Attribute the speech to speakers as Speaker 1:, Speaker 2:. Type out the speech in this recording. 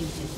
Speaker 1: Executed.